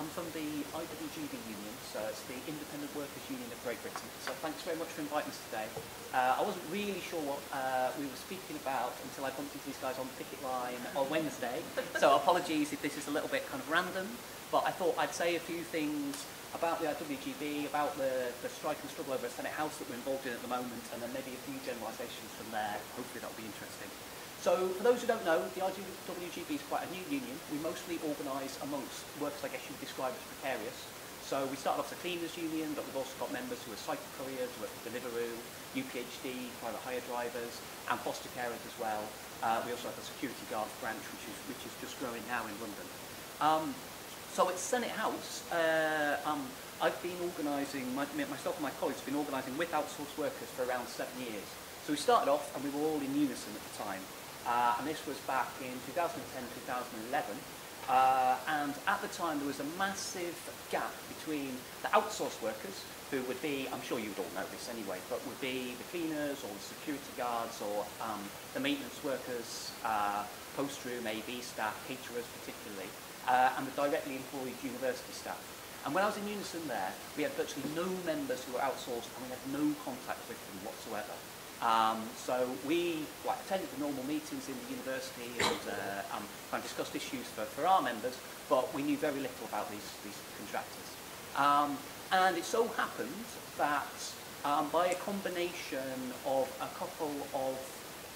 I'm from the IWGB union, so it's the Independent Workers Union of Great Britain. So thanks very much for inviting us today. Uh, I wasn't really sure what uh, we were speaking about until I bumped into these guys on the picket line on Wednesday. So apologies if this is a little bit kind of random, but I thought I'd say a few things about the IWGB, about the, the strike and struggle over a Senate House that we're involved in at the moment, and then maybe a few generalisations from there. Hopefully that'll be interesting. So for those who don't know, the IWGB is quite a new union. We mostly organise amongst workers I guess you would describe as precarious. So we started off as a cleaners union, but we've also got members who are cycle couriers, who work for Deliveroo, UPHD, private hire drivers, and foster carers as well. Uh, we also have a security guards branch, which is, which is just growing now in London. Um, so at Senate House, uh, um, I've been organising, my, myself and my colleagues have been organising with outsourced workers for around seven years. So we started off and we were all in unison at the time. Uh, and this was back in 2010, 2011. Uh, and at the time, there was a massive gap between the outsourced workers, who would be, I'm sure you would all know this anyway, but would be the cleaners or the security guards or um, the maintenance workers, uh, post room, AV staff, caterers particularly, uh, and the directly employed university staff. And when I was in Unison there, we had virtually no members who were outsourced and we had no contact with them whatsoever. Um, so we like, attended the normal meetings in the university and uh, um, of discussed issues for, for our members, but we knew very little about these, these contractors. Um, and it so happened that um, by a combination of a couple of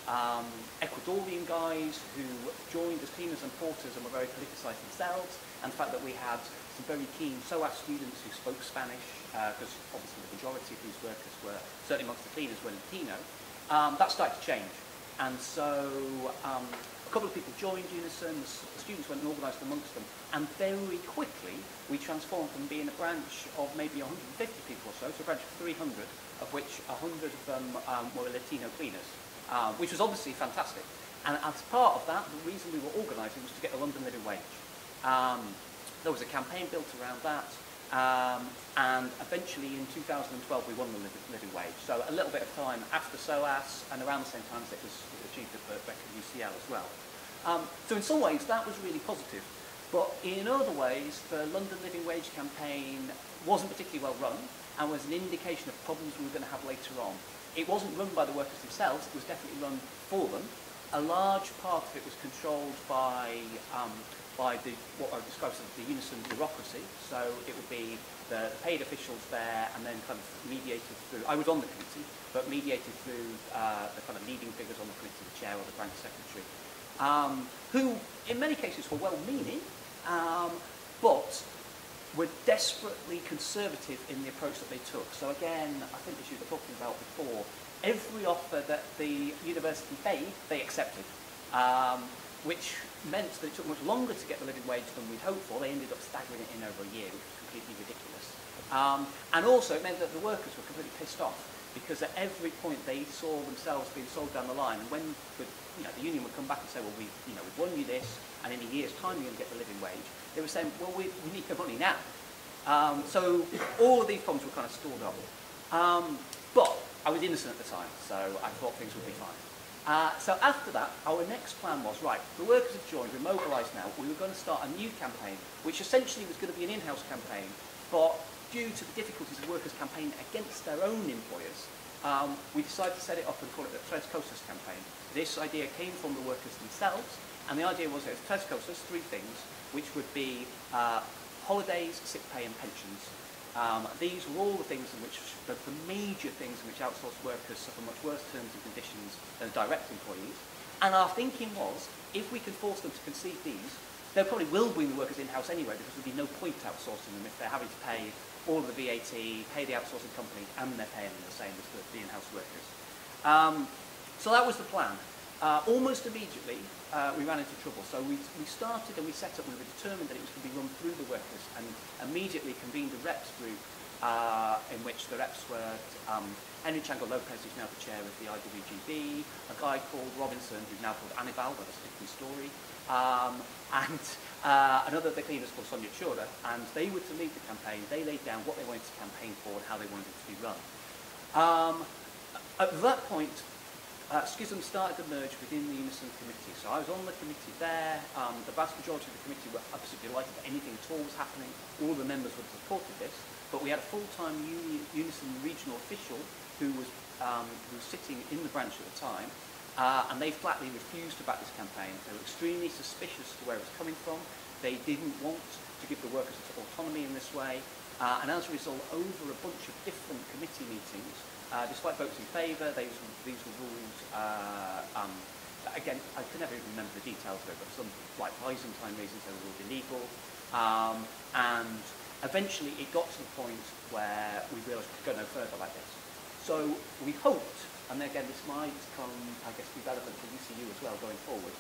um, Ecuadorian guys who joined as cleaners and porters and were very politicised themselves, and the fact that we had some very keen SOAS students who spoke Spanish, because uh, obviously the majority of these workers were, certainly amongst the cleaners, were Latino, um, that started to change. And so um, a couple of people joined Unison, the students went and organised amongst them, and very quickly we transformed from being a branch of maybe 150 people or so to a branch of 300, of which 100 of them um, were Latino cleaners um, which was obviously fantastic. And as part of that, the reason we were organising was to get the London living wage. Um, there was a campaign built around that, um, and eventually in 2012 we won the living wage. So a little bit of time after SOAS, and around the same time as it was, it was achieved at Birkbeck and UCL as well. Um, so in some ways that was really positive. But in other ways, the London Living Wage campaign wasn't particularly well run and was an indication of problems we were going to have later on. It wasn't run by the workers themselves, it was definitely run for them. A large part of it was controlled by, um, by the, what I describe as the unison bureaucracy. So it would be the, paid officials there and then kind of mediated through, I was on the committee, but mediated through uh, the kind of leading figures on the committee, the chair or the branch secretary, um, who in many cases were well-meaning, um, but were desperately conservative in the approach that they took. So again, I think as you were talking about before, every offer that the university made, they accepted, um, which meant that it took much longer to get the living wage than we'd hoped for. They ended up staggering it in over a year, which was completely ridiculous. Um, and also it meant that the workers were completely pissed off because at every point they saw themselves being sold down the line. And when you know, the union would come back and say, well, we, you know, we've won you this, and in a year's time you're going to get the living wage, they were saying, well, we, we need the money now. Um, so all of these problems were kind of stored up. Um, but I was innocent at the time, so I thought things would be fine. Uh, so after that, our next plan was, right, the workers have joined, we're mobilised now, we were going to start a new campaign, which essentially was going to be an in-house campaign, but due to the difficulties of workers campaigning against their own employers, um, we decided to set it up and call it the Tres campaign. This idea came from the workers themselves, and the idea was that Tres Cosas, three things, which would be uh, holidays, sick pay and pensions. Um, these were all the things in which, the, the major things in which outsourced workers suffer much worse terms and conditions than direct employees. And our thinking was, if we could force them to concede these, they probably will bring the workers in-house anyway because there'd be no point outsourcing them if they're having to pay all of the VAT, pay the outsourcing company, and they're paying them the same as the, the in-house workers. Um, so that was the plan. Uh, almost immediately, uh, we ran into trouble. So we, we started and we set up, we were determined that it was going to be run through the workers and immediately convened a reps group uh, in which the reps were um, Henry Chango Lopez, who's now the chair of the IWGB, a guy called Robinson, who's now called Anibal, that's a different story, um, and uh, another of the cleaners called Sonia Chura, and they were to lead the campaign. They laid down what they wanted to campaign for and how they wanted it to be run. Um, at that point, uh, schism started to emerge within the Unison Committee. So I was on the committee there. Um, the vast majority of the committee were absolutely delighted that anything at all was happening. All the members would have supported this. But we had a full-time uni Unison regional official who was, um, who was sitting in the branch at the time, uh, and they flatly refused to back this campaign. They were extremely suspicious of where it was coming from. They didn't want to give the workers autonomy in this way. Uh, and as a result, over a bunch of different committee meetings, uh, despite votes in favour, these, these were ruled, uh, um, again, I can never even remember the details of it, but some, like Byzantine reasons, they were ruled illegal. Um, and eventually it got to the point where we realised we could go no further like this. So we hoped, and again this might come, I guess, be relevant to UCU as well going forward,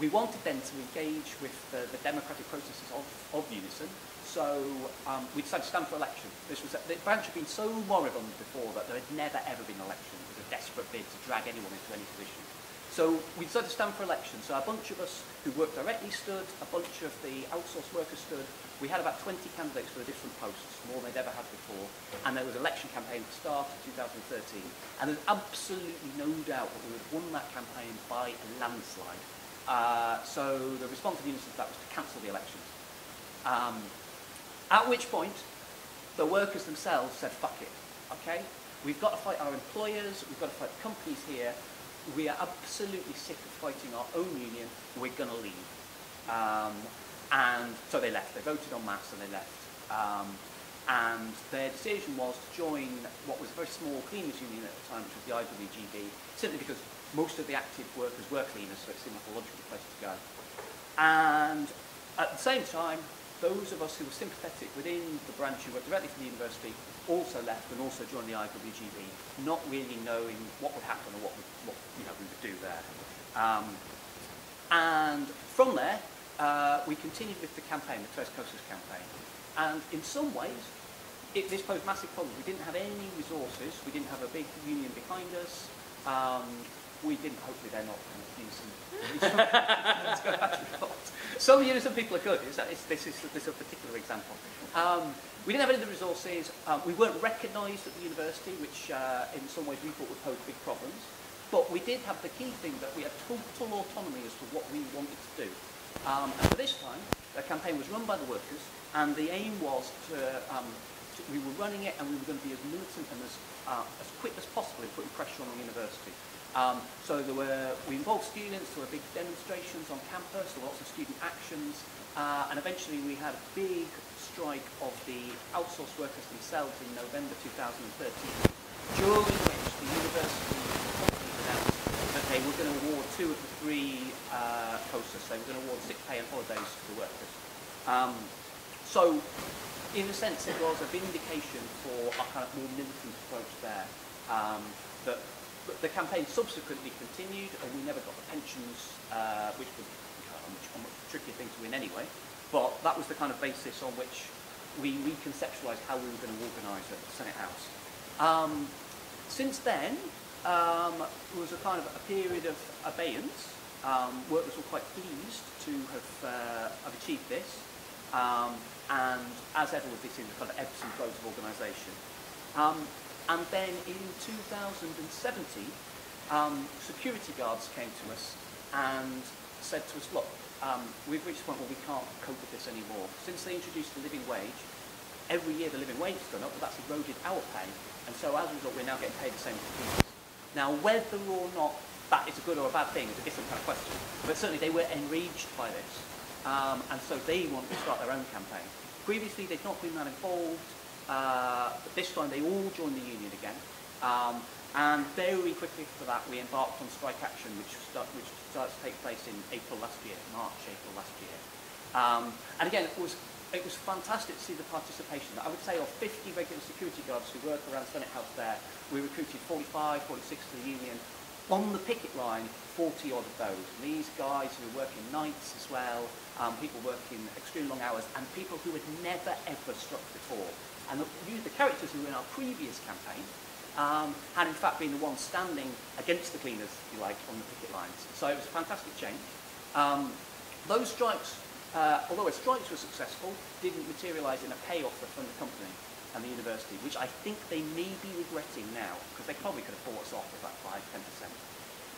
we wanted then to engage with the, the democratic processes of, of Unison, so um, we decided to stand for election. This was, the branch had been so moribund before that there had never ever been an election. It was a desperate bid to drag anyone into any position. So we decided to stand for election. So a bunch of us who worked directly stood, a bunch of the outsourced workers stood. We had about 20 candidates for the different posts, more than they'd ever had before. And there was an election campaign the start of 2013. And there's absolutely no doubt that we would have won that campaign by a landslide. Uh, so the response of the Unison to that was to cancel the elections. Um, at which point, the workers themselves said, fuck it, okay? We've got to fight our employers, we've got to fight companies here. We are absolutely sick of fighting our own union, we're going to leave. Um, and so they left, they voted en masse and they left. Um, and their decision was to join what was a very small cleaners union at the time, which was the IWGB, simply because most of the active workers were cleaners, so it seemed like a logical place to go. And at the same time, those of us who were sympathetic within the branch who worked directly for the university also left and also joined the IWGB, not really knowing what would happen or what, would, what you know, we would do there. Um, and from there, uh, we continued with the campaign, the Tres Cosas campaign. And in some ways, it, this posed massive problems. We didn't have any resources. We didn't have a big union behind us. Um, we didn't, hopefully they're not kind of using Some Unison people are good. It's, it's, this, is, this is a particular example. Um, we didn't have any of the resources. Um, we weren't recognised at the university, which uh, in some ways we thought would pose big problems. But we did have the key thing that we had total autonomy as to what we wanted to do. Um, and for this time, the campaign was run by the workers, and the aim was to, um, to we were running it, and we were going to be as militant and as, uh, as quick as possible in putting pressure on the university. Um, so there were, we involved students, there were big demonstrations on campus, there were lots of student actions, uh, and eventually we had a big strike of the outsourced workers themselves in November 2013, during which the university announced that they were going to award two of the three uh, posts. They were going to award sick pay and holidays to the workers. Um, so, in a sense, it was a vindication for our kind of more militant approach there. Um, that the campaign subsequently continued, and we never got the pensions, uh, which was a much, a much trickier thing to win anyway. But that was the kind of basis on which we reconceptualised how we were going to organise at the Senate House. Um, since then, um, there was a kind of a period of abeyance. Um, workers were quite pleased to have, uh, have achieved this. Um, and as ever with this in the kind of ebbs and flows of organisation. And then in 2017, um, security guards came to us and said to us, look, um, we've reached a point where we can't cope with this anymore. Since they introduced the living wage, every year the living wage has gone up, but that's eroded our pay. And so as a result, we're now getting paid the same as cleaners. Now, whether or not that is a good or a bad thing is a different kind of question. But certainly they were enraged by this. Um, and so they wanted to start their own campaign. Previously, they'd not been that involved. Uh, but this time they all joined the union again. Um, and very quickly after that, we embarked on strike action, which, start, which started to take place in April last year, March, April last year. Um, and again, it was, it was fantastic to see the participation. I would say of 50 regular security guards who work around Senate House there, we recruited 45, 46 to the union. On the picket line, 40 odd of those. And these guys who were working nights as well, um, people working extremely long hours, and people who had never ever struck before. And the, the characters who were in our previous campaign um, had in fact been the ones standing against the cleaners, if you like, on the picket lines. So it was a fantastic change. Um, those strikes, uh, although our strikes were successful, didn't materialise in a pay from the company and the university, which I think they may be regretting now, because they probably could have bought us off with about 5 10%.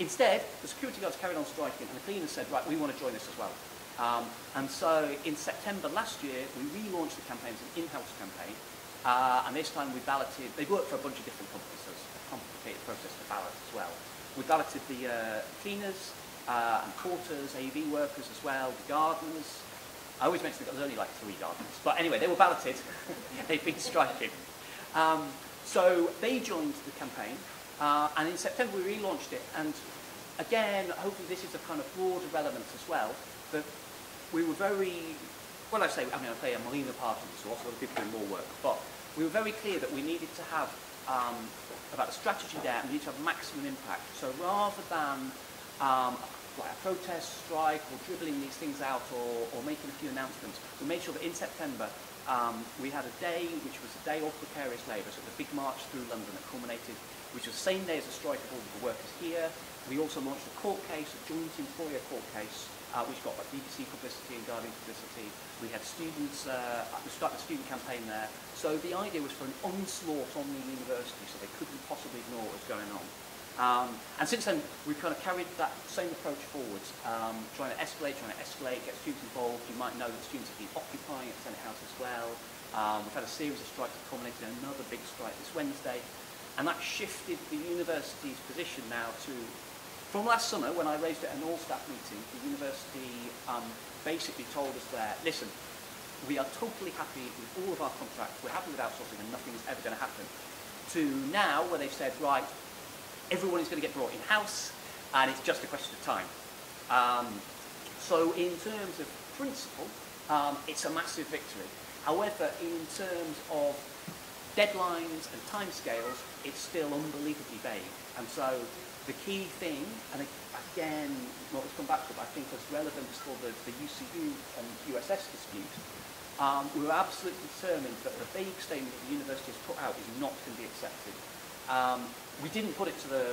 Instead, the security guards carried on striking, and the cleaners said, right, we want to join this as well. Um, and so in September last year, we relaunched the campaign as an in-house campaign, uh, and this time we balloted, they worked for a bunch of different companies, so it's a complicated process to ballot as well. We balloted the uh, cleaners uh, and porters, AV workers as well, the gardeners. I always mention that there's only like three gardeners, but anyway, they were balloted. They've been striking. Um, so they joined the campaign, uh, and in September we relaunched it, and again, hopefully this is a kind of broader relevance as well, that we were very, well I say, I mean I play a Molina part in this, so also other people doing more work, but we were very clear that we needed to have um, about the strategy there, and we need to have maximum impact. So rather than um, like a protest, strike, or dribbling these things out, or, or making a few announcements, we made sure that in September um, we had a day which was a day of precarious labour, so the big march through London that culminated, which was the same day as a strike of all the workers here. We also launched a court case, a joint employer court case, uh, which got BBC publicity and Guardian publicity. We had students, uh, we started a student campaign there. So the idea was for an onslaught on the university, so they couldn't possibly ignore what was going on. Um, and since then, we've kind of carried that same approach forwards, um, trying to escalate, trying to escalate, get students involved. You might know that students have been occupying at Senate House as well. Um, we've had a series of strikes that culminated in another big strike this Wednesday. And that shifted the university's position now to, from last summer when I raised it at an all-staff meeting, the university um, basically told us there, listen, we are totally happy with all of our contracts, we're happy with outsourcing and nothing is ever going to happen. To now, where they've said, right, everyone is going to get brought in-house, and it's just a question of time. Um, so in terms of principle, um, it's a massive victory. However, in terms of deadlines and timescales, it's still unbelievably vague. And so the key thing, and again, what has come back to, but I think has relevance for the, the UCU and USS dispute, um, we were absolutely determined that the vague statement that the university has put out is not going to be accepted. Um, we didn't put it to the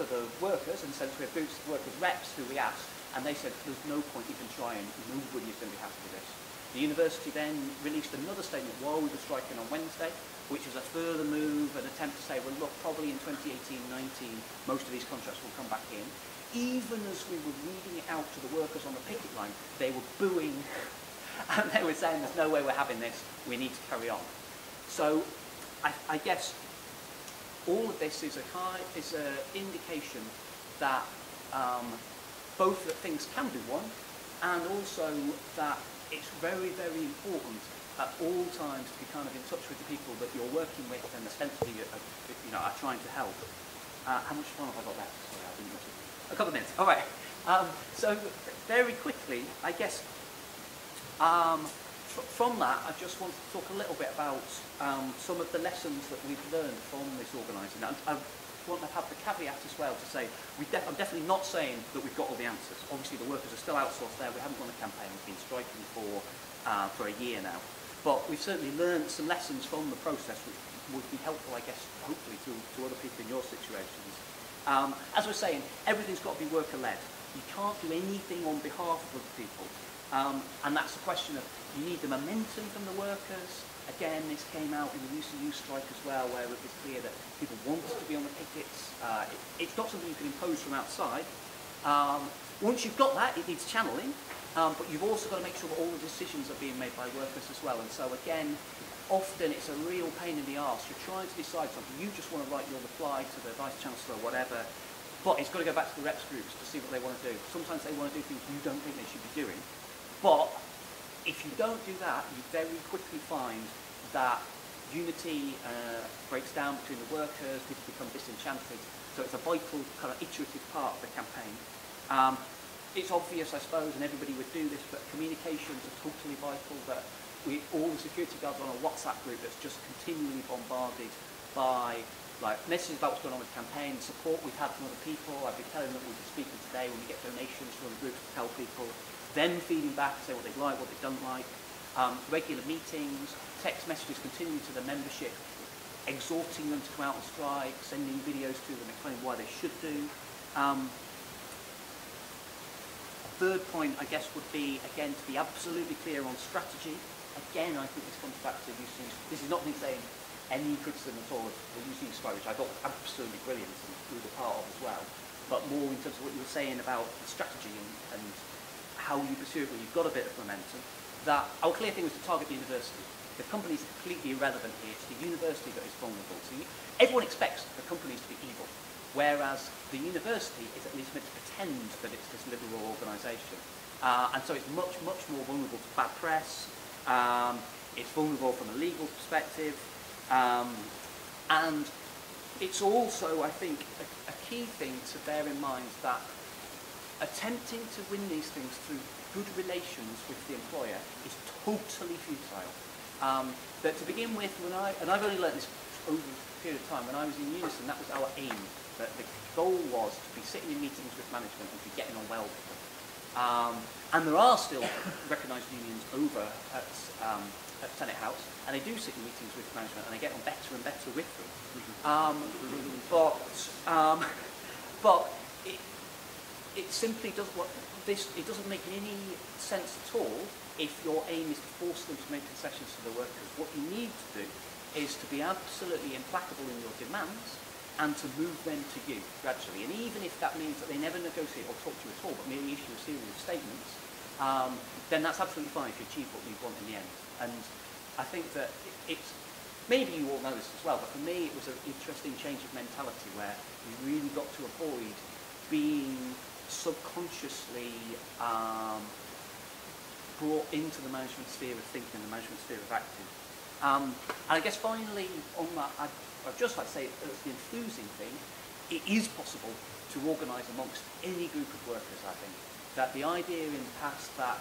to the workers, and since we have boots workers reps who we asked, and they said there's no point even trying, nobody is going to be happy with this. The university then released another statement while we were striking on Wednesday, which is a further move, an attempt to say, well look, probably in 2018-19 most of these contracts will come back in. Even as we were reading it out to the workers on the picket line, they were booing and they were saying there's no way we're having this, we need to carry on. So I, I guess all of this is a kind is an indication that um, both that things can be won and also that it's very, very important at all times to be kind of in touch with the people that you're working with and ostensibly uh, you know, are trying to help. Uh, how much time have I got left? Sorry, I A couple of minutes. All right. Um, so very quickly, I guess um, from that, I just want to talk a little bit about um, some of the lessons that we've learned from this organising. I, I want to have the caveat as well to say, we def I'm definitely not saying that we've got all the answers. Obviously, the workers are still outsourced there. We haven't run a campaign. We've been striking for, uh, for a year now. But we've certainly learned some lessons from the process which would be helpful, I guess, hopefully to, to other people in your situations. Um, as we're saying, everything's got to be worker-led. You can't do anything on behalf of other people. Um, and that's the question of you need the momentum from the workers. Again, this came out in the UCU strike as well, where it was clear that people wanted to be on the pickets. Uh, it, it's not something you can impose from outside. Um, once you've got that, it needs channeling, um, but you've also got to make sure that all the decisions are being made by workers as well. And so again, often it's a real pain in the arse. You're trying to decide something. You just want to write your reply to the Vice Chancellor or whatever, but it's got to go back to the reps groups to see what they want to do. Sometimes they want to do things you don't think they should be doing. But if you don't do that, you very quickly find that unity uh, breaks down between the workers, people become disenchanted. So it's a vital kind of iterative part of the campaign. Um, it's obvious, I suppose, and everybody would do this, but communications are totally vital. That we, all the security guards on a WhatsApp group that's just continually bombarded by like messages about what's going on with the campaign, support we've had from other people. I've been telling them we'll be speaking today when we get donations from groups to tell people them feeding back, say what they like, what they don't like, um, regular meetings, text messages continuing to the membership, exhorting them to come out on strike, sending videos to them explaining why they should do. Um, third point, I guess, would be, again, to be absolutely clear on strategy. Again, I think this comes back to using, this is not me saying any criticism at all of the UC disclosure. I thought was absolutely brilliant and we were part of as well. But more in terms of what you were saying about the strategy and, and how you pursue it when you've got a bit of momentum, that our clear thing was to target the university. The company is completely irrelevant here. It's the university that is vulnerable. So you, everyone expects the companies to be evil. Whereas the university is at least meant to pretend that it's this liberal organisation. Uh, and so it's much, much more vulnerable to bad press. Um, it's vulnerable from a legal perspective. Um, and it's also, I think, a, a key thing to bear in mind that attempting to win these things through good relations with the employer is totally futile. Um, but to begin with, when I, and I've only learned this over a period of time, when I was in Unison, that was our aim. That the goal was to be sitting in meetings with management and to be getting on well with them. Um, and there are still recognised unions over at, um, at Senate House, and they do sit in meetings with management, and they get on better and better with them. Um, but um, but it, it simply doesn't what this it doesn't make any sense at all if your aim is to force them to make concessions to the workers. What you need to do is to be absolutely implacable in your demands and to move them to you gradually. And even if that means that they never negotiate or talk to you at all, but merely issue a series of statements, um, then that's absolutely fine if you achieve what you want in the end. And I think that it's, maybe you all know this as well, but for me it was an interesting change of mentality where you really got to avoid being subconsciously um, brought into the management sphere of thinking, and the management sphere of acting. Um, and I guess finally on that, I'd, I'd just like to say as the enthusing thing, it is possible to organise amongst any group of workers, I think. That the idea in the past that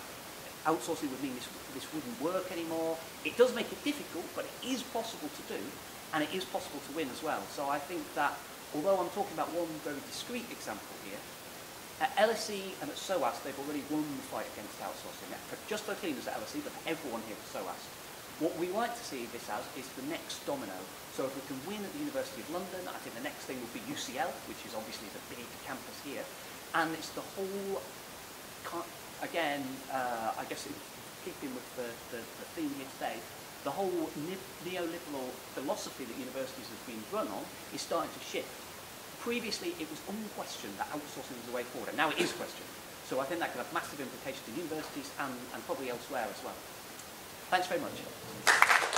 outsourcing would mean this, this wouldn't work anymore, it does make it difficult, but it is possible to do, and it is possible to win as well. So I think that, although I'm talking about one very discrete example here, At LSE and at SOAS, they've already won the fight against outsourcing. Just for cleaners at LSE, but everyone here at SOAS. What we like to see this as is the next domino. So if we can win at the University of London, I think the next thing would be UCL, which is obviously the big campus here. And it's the whole, again, uh, I guess in keeping with the, the, the theme here today, the whole neoliberal philosophy that universities have been run on is starting to shift previously it was unquestioned that outsourcing was the way forward, and now it is questioned. So I think that could have massive implications to universities and, and probably elsewhere as well. Thanks very much.